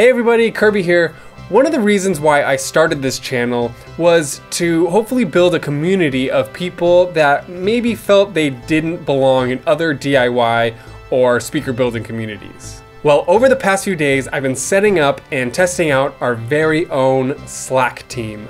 Hey everybody, Kirby here. One of the reasons why I started this channel was to hopefully build a community of people that maybe felt they didn't belong in other DIY or speaker building communities. Well, over the past few days, I've been setting up and testing out our very own Slack team.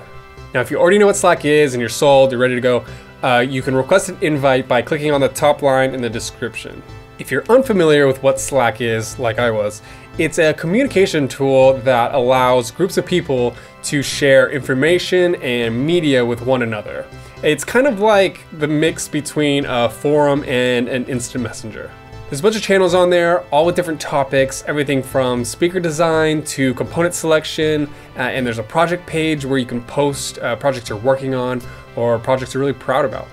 Now, if you already know what Slack is and you're sold, you're ready to go, uh, you can request an invite by clicking on the top line in the description. If you're unfamiliar with what Slack is, like I was, it's a communication tool that allows groups of people to share information and media with one another. It's kind of like the mix between a forum and an instant messenger. There's a bunch of channels on there, all with different topics, everything from speaker design to component selection, uh, and there's a project page where you can post uh, projects you're working on or projects you're really proud about.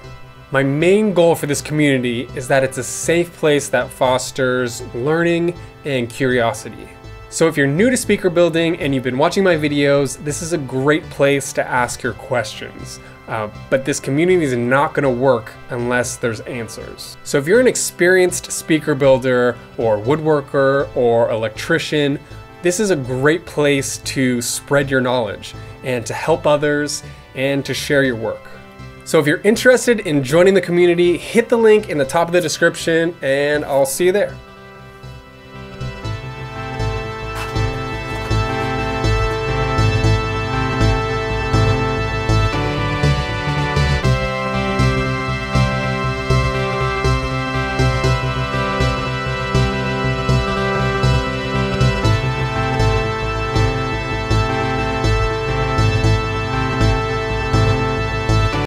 My main goal for this community is that it's a safe place that fosters learning and curiosity. So if you're new to speaker building and you've been watching my videos, this is a great place to ask your questions. Uh, but this community is not going to work unless there's answers. So if you're an experienced speaker builder or woodworker or electrician, this is a great place to spread your knowledge and to help others and to share your work. So if you're interested in joining the community, hit the link in the top of the description and I'll see you there.